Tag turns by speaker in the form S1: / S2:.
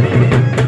S1: Gracias.